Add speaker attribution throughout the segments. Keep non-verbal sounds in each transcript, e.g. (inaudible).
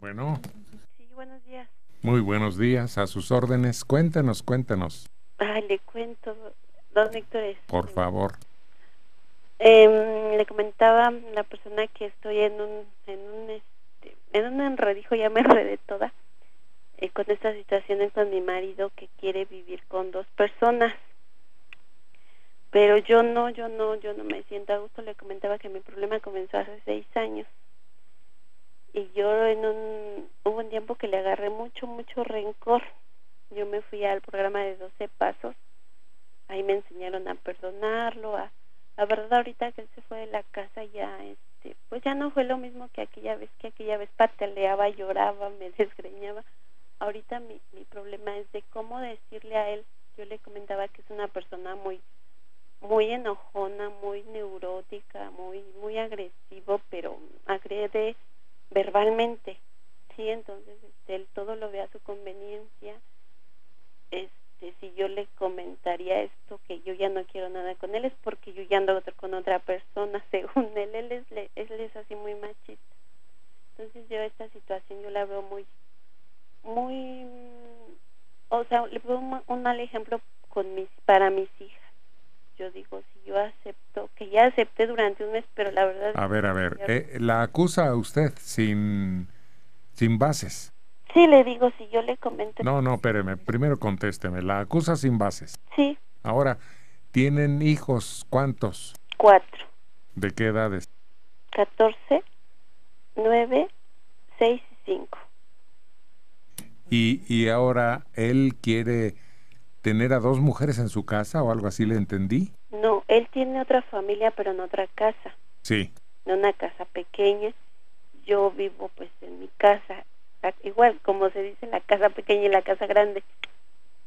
Speaker 1: Bueno.
Speaker 2: Sí, buenos días.
Speaker 1: Muy buenos días, a sus órdenes. Cuéntenos, cuéntenos.
Speaker 2: Ay, le cuento, don Héctor.
Speaker 1: Por favor.
Speaker 2: Eh, le comentaba la persona que estoy en un, en un, este, en un enredijo, ya me enredé toda, eh, con esta situación con mi marido que quiere vivir con dos personas. Pero yo no, yo no, yo no me siento a gusto. Le comentaba que mi problema comenzó hace seis años. Y yo en un, hubo un tiempo que le agarré mucho, mucho rencor. Yo me fui al programa de 12 pasos. Ahí me enseñaron a perdonarlo, a la verdad ahorita que él se fue de la casa ya este pues ya no fue lo mismo que aquella vez que aquella vez pataleaba lloraba me (laughs) desgreñaba ahorita mi, mi problema es de cómo decirle a él yo le comentaba que es una persona muy muy enojona muy neurótica muy muy agresivo pero agrede verbalmente sí entonces este, él todo lo ve a su conveniencia. Este si yo le comentaría esto que yo ya no quiero nada con él es porque yo ya ando con otra persona (laughs) según él. Él es él es así muy machista. Entonces yo esta situación yo la veo muy muy o sea le pongo un mal ejemplo con mis para mis hijas yo digo si yo acepto que ya acepté durante un mes pero la verdad
Speaker 1: a ver a ver eh, la acusa a usted sin sin bases
Speaker 2: Sí, le digo, si yo le comento.
Speaker 1: No, no, espéreme. Primero contésteme. La acusa sin bases.
Speaker 2: Sí.
Speaker 1: Ahora, ¿tienen hijos cuántos?
Speaker 2: Cuatro.
Speaker 1: ¿De qué edades?
Speaker 2: Catorce, nueve, seis y cinco.
Speaker 1: Y, y ahora él quiere tener a dos mujeres en su casa o algo así, ¿le entendí?
Speaker 2: No, él tiene otra familia, pero en otra casa.
Speaker 1: Sí.
Speaker 2: En una casa pequeña. Yo vivo pues en mi casa igual como se dice la casa pequeña y la casa grande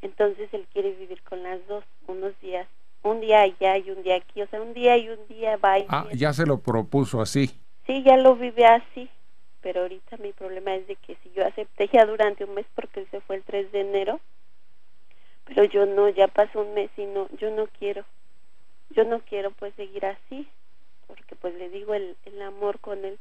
Speaker 2: entonces él quiere vivir con las dos unos días un día allá y un día aquí o sea un día y un día va y
Speaker 1: ah ya se lo propuso así
Speaker 2: sí ya lo vive así pero ahorita mi problema es de que si yo acepté ya durante un mes porque él se fue el 3 de enero pero yo no ya pasó un mes y no yo no quiero yo no quiero pues seguir así porque pues le digo el, el amor con él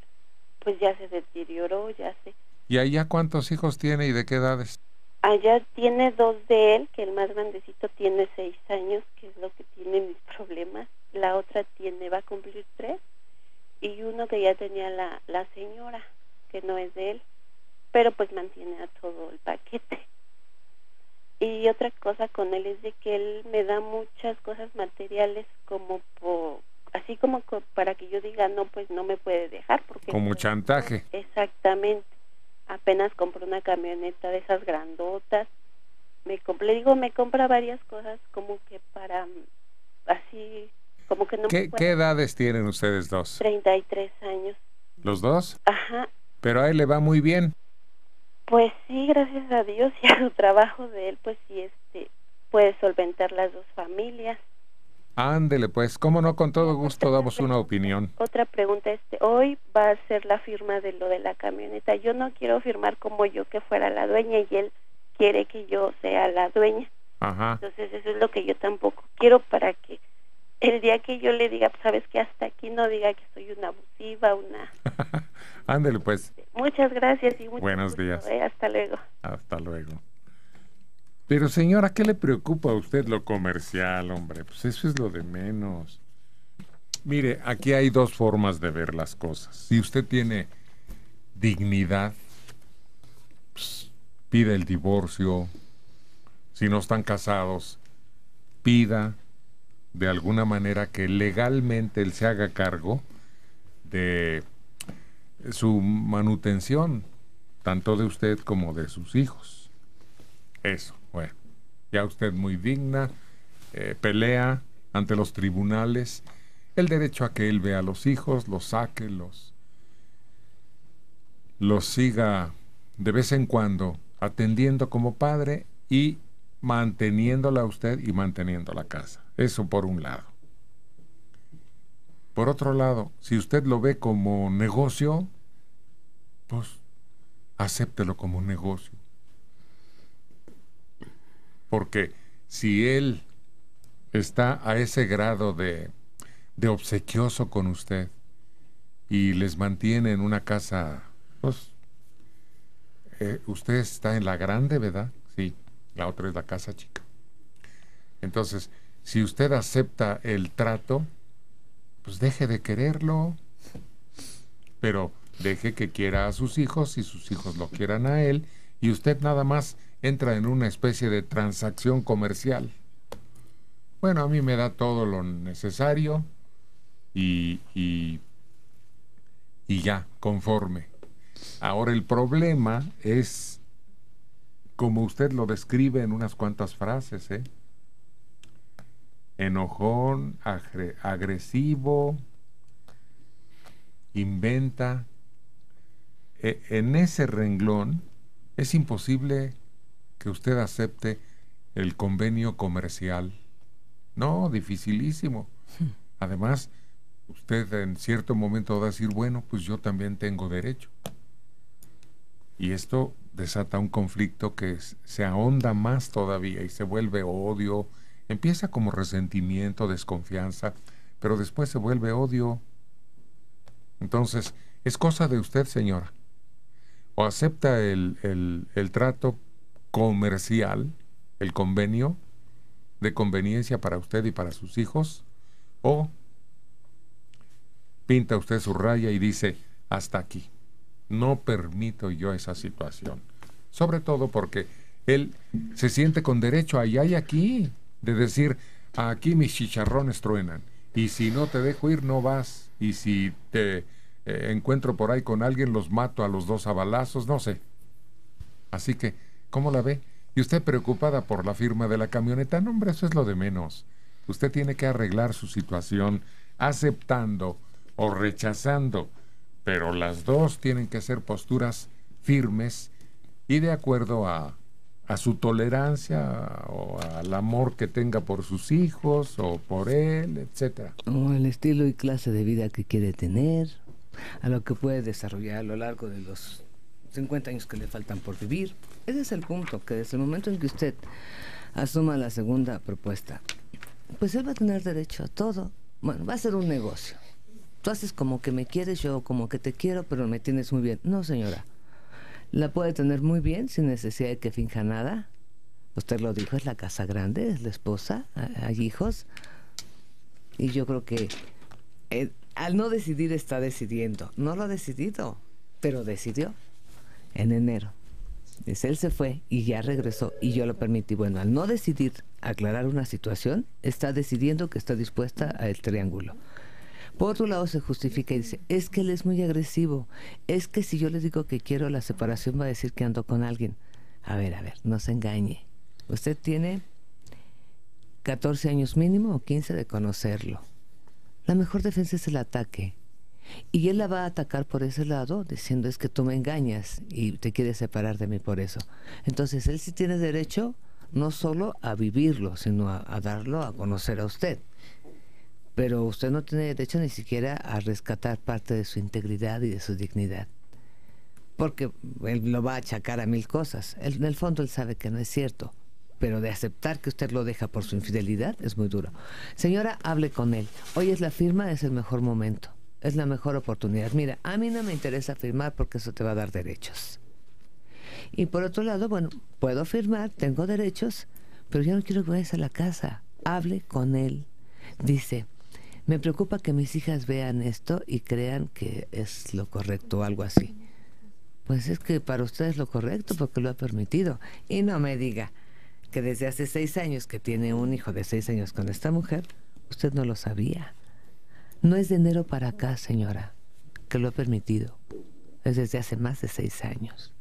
Speaker 2: pues ya se deterioró ya se
Speaker 1: ¿Y allá cuántos hijos tiene y de qué edades?
Speaker 2: Allá tiene dos de él, que el más grandecito tiene seis años, que es lo que tiene mis problemas. La otra tiene, va a cumplir tres. Y uno que ya tenía la, la señora, que no es de él, pero pues mantiene a todo el paquete. Y otra cosa con él es de que él me da muchas cosas materiales como por, así como para que yo diga no pues no me puede dejar porque
Speaker 1: como chantaje
Speaker 2: exactamente apenas compré una camioneta de esas grandotas. Me compré, digo, me compra varias cosas como que para así, como que no
Speaker 1: ¿Qué, ¿Qué edades tienen ustedes dos?
Speaker 2: 33 años.
Speaker 1: ¿Los dos?
Speaker 2: Ajá.
Speaker 1: Pero a él le va muy bien.
Speaker 2: Pues sí, gracias a Dios y (laughs) a su trabajo de él, pues sí, este, puede solventar las dos familias.
Speaker 1: Ándele, pues, cómo no, con todo gusto damos una opinión.
Speaker 2: Otra pregunta, este, hoy va a ser la firma de lo de la camioneta. Yo no quiero firmar como yo que fuera la dueña y él quiere que yo sea la dueña.
Speaker 1: Ajá.
Speaker 2: Entonces eso es lo que yo tampoco quiero para que el día que yo le diga, pues, sabes que hasta aquí no diga que soy una abusiva, una... (laughs)
Speaker 1: Ándele, pues.
Speaker 2: Muchas gracias y
Speaker 1: Buenos días.
Speaker 2: ¿eh? Hasta luego.
Speaker 1: Hasta luego. Pero señora, ¿qué le preocupa a usted lo comercial, hombre? Pues eso es lo de menos. Mire, aquí hay dos formas de ver las cosas. Si usted tiene dignidad, pues, pida el divorcio. Si no están casados, pida de alguna manera que legalmente él se haga cargo de su manutención, tanto de usted como de sus hijos. Eso. Bueno, ya usted muy digna, eh, pelea ante los tribunales el derecho a que él vea a los hijos, los saque, los, los siga de vez en cuando atendiendo como padre y manteniéndola a usted y manteniendo la casa. Eso por un lado. Por otro lado, si usted lo ve como negocio, pues acéptelo como negocio. Porque si él está a ese grado de, de obsequioso con usted y les mantiene en una casa, pues, eh, usted está en la grande, ¿verdad? Sí, la otra es la casa chica. Entonces, si usted acepta el trato, pues deje de quererlo, pero deje que quiera a sus hijos y sus hijos lo quieran a él y usted nada más entra en una especie de transacción comercial. Bueno, a mí me da todo lo necesario y, y, y ya, conforme. Ahora el problema es, como usted lo describe en unas cuantas frases, ¿eh? Enojón, agresivo, inventa. E, en ese renglón es imposible que usted acepte el convenio comercial. No, dificilísimo. Además, usted en cierto momento va a decir, bueno, pues yo también tengo derecho. Y esto desata un conflicto que se ahonda más todavía y se vuelve odio, Empieza como resentimiento, desconfianza, pero después se vuelve odio. Entonces, es cosa de usted, señora. O acepta el, el, trato comercial, el convenio de conveniencia para usted y para sus hijos, o pinta usted su raya y dice, hasta aquí. No permito yo esa situación. Sobre todo porque él se siente con derecho allá y aquí de decir, aquí mis chicharrones truenan, y si no te dejo ir, no vas, y si te eh, encuentro por ahí con alguien, los mato a los dos a balazos, no sé. Así que, ¿cómo la ve? ¿Y usted preocupada por la firma de la camioneta? No, hombre, eso es lo de menos. Usted tiene que arreglar su situación aceptando o rechazando, pero las dos tienen que ser posturas firmes y de acuerdo a a su tolerancia o al amor que tenga por sus hijos o por él, etcétera.
Speaker 3: O el estilo y clase de vida que quiere tener, a lo que puede desarrollar a lo largo de los 50 años que le faltan por vivir. Ese es el punto, que desde el momento en que usted asuma la segunda propuesta, pues él va a tener derecho a todo. Bueno, va a ser un negocio. Tú haces como que me quieres, yo como que te quiero, pero me tienes muy bien. No, señora la puede tener muy bien sin necesidad de que finja nada. Usted lo dijo, es la casa grande, es la esposa, hay hijos. Y yo creo que eh, al no decidir está decidiendo. No lo ha decidido, pero decidió en enero. Dice, él se fue y ya regresó y yo lo permití. Bueno, al no decidir aclarar una situación, está decidiendo que está dispuesta al triángulo. Por otro lado, se justifica y dice, es que él es muy agresivo, es que si yo le digo que quiero la separación va a decir que ando con alguien. A ver, a ver, no se engañe. Usted tiene 14 años mínimo o 15 de conocerlo. La mejor defensa es el ataque. Y él la va a atacar por ese lado, diciendo es que tú me engañas y te quieres separar de mí por eso. Entonces él sí tiene derecho no solo a vivirlo, sino a darlo a conocer a usted pero usted no tiene derecho ni siquiera a rescatar parte de su integridad y de su dignidad. Porque él lo va a achacar a mil cosas. en el fondo él sabe que no es cierto, pero de aceptar que usted lo deja por su infidelidad es muy duro. Señora, hable con él. Hoy es la firma, es el mejor momento, es la mejor oportunidad. Mira, a mí no me interesa firmar porque eso te va a dar derechos. Y por otro lado, bueno, puedo firmar, tengo derechos, pero yo no quiero que vayas a la casa. Hable con él. Dice, me preocupa que mis hijas vean esto y crean que es lo correcto o algo así. Pues es que para usted es lo correcto porque lo ha permitido. Y no me diga que desde hace seis años que tiene un hijo de seis años con esta mujer, usted no lo sabía. No es de enero para acá, señora, que lo ha permitido. Es desde hace más de seis años.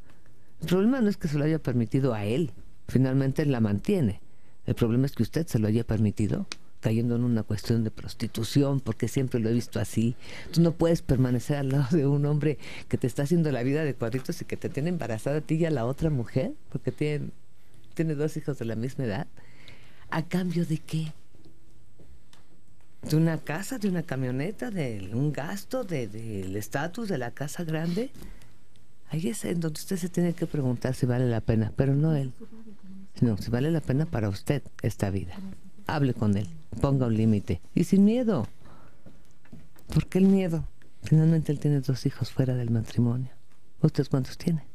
Speaker 3: El problema no es que se lo haya permitido a él. Finalmente la mantiene. El problema es que usted se lo haya permitido cayendo en una cuestión de prostitución, porque siempre lo he visto así. Tú no puedes permanecer al lado de un hombre que te está haciendo la vida de cuadritos y que te tiene embarazada a ti y a la otra mujer, porque tiene, tiene dos hijos de la misma edad. ¿A cambio de qué? ¿De una casa, de una camioneta, de un gasto, del estatus de la casa grande? Ahí es en donde usted se tiene que preguntar si vale la pena, pero no él. No, si vale la pena para usted esta vida. Hable con él ponga un límite y sin miedo. ¿Por qué el miedo? Finalmente él tiene dos hijos fuera del matrimonio. ¿Usted cuántos tiene?